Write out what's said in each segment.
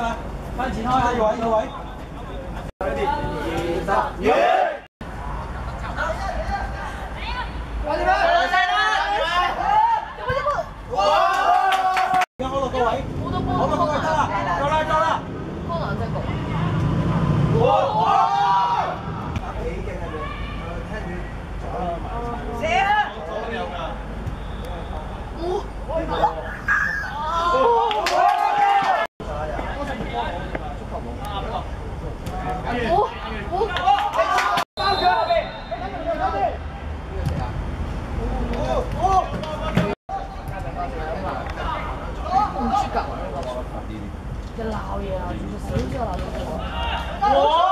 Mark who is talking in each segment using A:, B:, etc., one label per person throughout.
A: 㗎啦，翻前開啊，要位要位。二十，快啲啦！哇！而家好落個位，好落個位得啦，夠啦夠啦。哇！幾勁啊你！聽住，射啊！左有
B: 这老爷啊，
A: 就是手
C: 脚老，就是。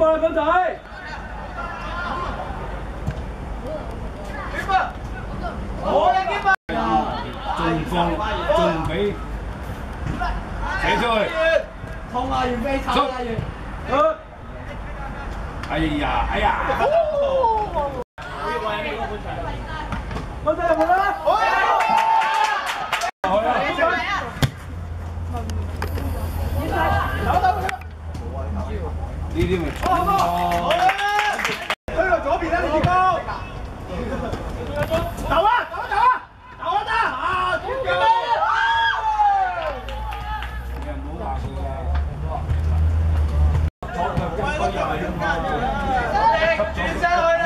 C: bơi con thấy
A: trùng phong trùng phải thế rồi không
C: ai về sao ai
A: vậy? Ai à ai à
C: 呢啲咪哦，
A: 推到左邊啦，李志高！走啊！走啊！走啊！走啊得！啊！點叫啊！
C: 你又唔好話佢啦，左腳跟波入嚟啊嘛，
A: 轉上去啦！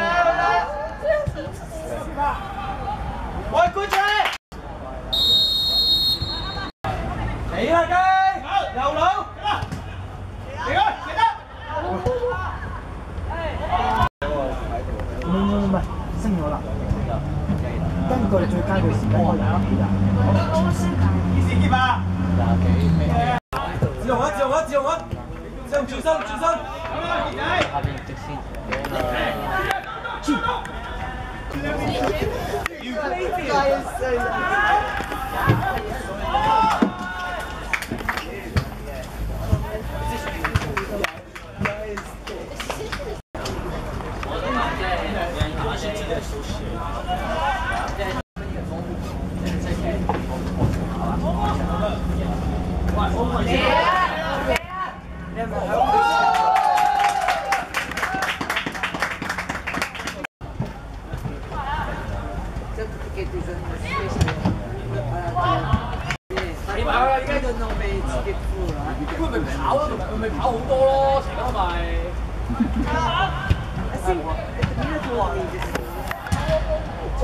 A: 喂，觀眾！嚟啦，雞！右佬！嚟啊！嚟得！唔唔唔係，升咗啦。根據最佳嘅時間，我廿幾人。二時結啊！廿幾。自由啊！自由啊！自由啊！自由轉身轉身。下邊直線。
D: 佢咪跑咯，佢咪跑好多咯，成日咪。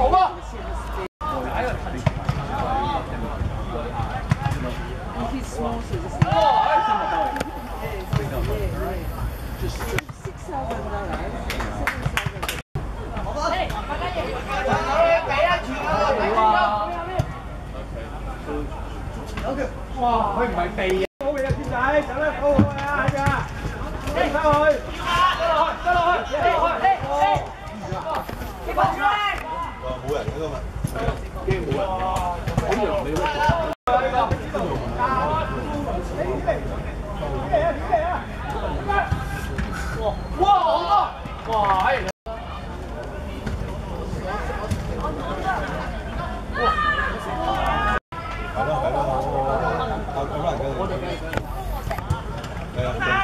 D: 走啊！哇！佢唔係避啊！
A: 好嘅，天仔，走啦，好好啊，係㗎，飛翻去，
D: 得落去，得落去，
E: 冇人嘅都咪。
D: 哇！好多，哇！哎
E: 係咯係咯，有有人嘅。係啊。